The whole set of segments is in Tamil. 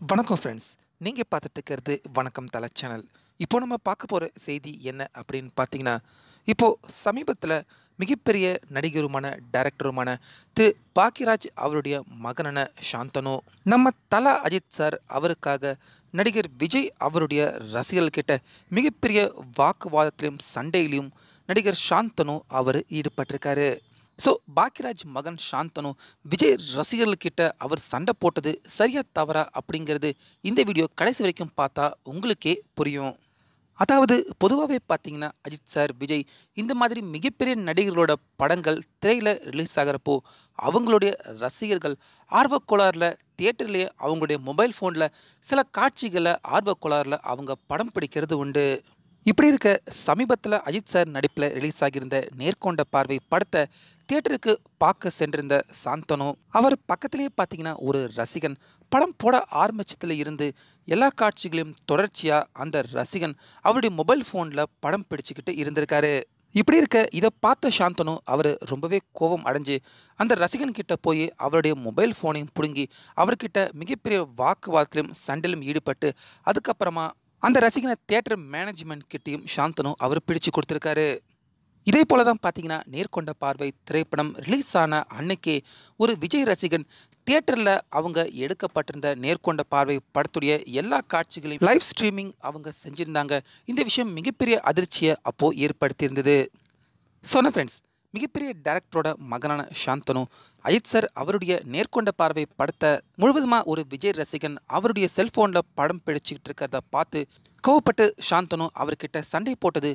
வணக்கம் ஃப்ரெண்ட்ஸ் நீங்கள் பார்த்துட்டு இருக்கிறது வணக்கம் தலை சேனல் இப்போ நம்ம பார்க்க போகிற செய்தி என்ன அப்படின்னு பார்த்தீங்கன்னா இப்போது சமீபத்தில் மிகப்பெரிய நடிகருமான டைரக்டருமான திரு பாக்கியராஜ் அவருடைய மகனான சாந்தனு நம்ம தலா அஜித் சார் அவருக்காக நடிகர் விஜய் அவருடைய ரசிகர்கள்கிட்ட மிகப்பெரிய வாக்குவாதத்திலும் சண்டையிலையும் நடிகர் சாந்தனு அவர் ஈடுபட்டிருக்காரு. ஸோ பாக்கியராஜ் மகன் சாந்தனு விஜய் ரசிகர்கள்கிட்ட அவர் சண்டை போட்டது சரியா தவறா அப்படிங்கிறது இந்த வீடியோ கடைசி வரைக்கும் பார்த்தா உங்களுக்கே புரியும். அதாவது பொதுவாகவே பார்த்தீங்கன்னா அஜித் சார் விஜய் இந்த மாதிரி மிகப்பெரிய நடிகர்களோட படங்கள் திரையில் ரிலீஸ் ஆகிறப்போ அவங்களுடைய ரசிகர்கள் ஆர்வக்கோளாறில் தியேட்டர்லேயே அவங்களுடைய மொபைல் ஃபோனில் சில காட்சிகளை ஆர்வக்கோளாறில் அவங்க படம் பிடிக்கிறது உண்டு. இப்படி இருக்க சமீபத்தில் அஜித் சார் நடிப்பில் ரிலீஸ் ஆகியிருந்த நேர்கொண்ட பார்வை படத்தை தியேட்டருக்கு பார்க்க சென்றிருந்த சாந்தனு அவர் பக்கத்திலேயே பார்த்தீங்கன்னா ஒரு ரசிகன். படம் போட ஆரம்பிச்சதுல இருந்து எல்லா காட்சிகளையும் தொடர்ச்சியாக அந்த ரசிகன் அவருடைய மொபைல் ஃபோனில் படம் பிடிச்சிக்கிட்டு இருந்திருக்காரு. இப்படி இருக்க இதை பார்த்த சாந்தனு அவர் ரொம்பவே கோபம் அடைஞ்சு அந்த ரசிகன் கிட்ட போய் அவருடைய மொபைல் ஃபோனையும் பிடுங்கி அவர்கிட்ட மிகப்பெரிய வாக்குவாதத்திலும் சண்டையிலும் ஈடுபட்டு அதுக்கப்புறமா அந்த ரசிகனை தியேட்டர் மேனேஜ்மெண்ட் கிட்டேயும் சாந்தனு அவர் பிடிச்சு கொடுத்துருக்காரு. இதே போல தான் பார்த்தீங்கன்னா நேர்கொண்ட பார்வை திரைப்படம் ரிலீஸ் ஆன அன்னைக்கே ஒரு விஜய் ரசிகன் தியேட்டரில் அவங்க எடுக்கப்பட்டிருந்த நேர்கொண்ட பார்வை படத்துடைய எல்லா காட்சிகளையும் லைவ் ஸ்ட்ரீமிங் அவங்க செஞ்சுருந்தாங்க. இந்த விஷயம் மிகப்பெரிய அதிர்ச்சியை அப்போது ஏற்படுத்தியிருந்தது. சொன்ன ஃப்ரெண்ட்ஸ் மிகப்பெரிய டேரக்டரோட மகனான சாந்தனு அஜித் சார் அவருடைய நேர்கொண்ட பார்வை படத்தை முழுவதுமாக ஒரு விஜய் ரசிகன் அவருடைய செல்ஃபோனில் படம் பிடிச்சிக்கிட்டு இருக்கிறத பார்த்து கோவப்பட்டு சாந்தனு அவர்கிட்ட சண்டை போட்டது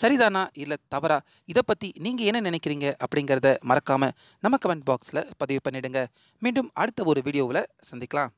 சரிதானா இல்லை தவறா? இதை பற்றி நீங்கள் என்ன நினைக்கிறீங்க அப்படிங்கிறத மறக்காமல் நம்ம கமெண்ட் பாக்ஸில் பதிவு பண்ணிடுங்க. மீண்டும் அடுத்த ஒரு வீடியோவில் சந்திக்கலாம்.